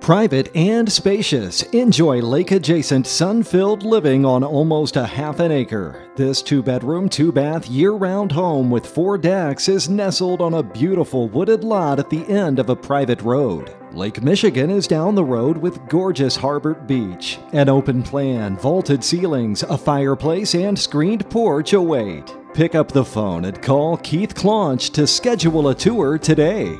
Private and spacious, enjoy lake adjacent, sun filled living on almost a half an acre. This two bedroom, two bath, year round home with four decks is nestled on a beautiful wooded lot at the end of a private road. Lake Michigan is down the road with gorgeous Harbert Beach. An open plan, vaulted ceilings, a fireplace, and screened porch await. Pick up the phone and call Keith Claunch to schedule a tour today.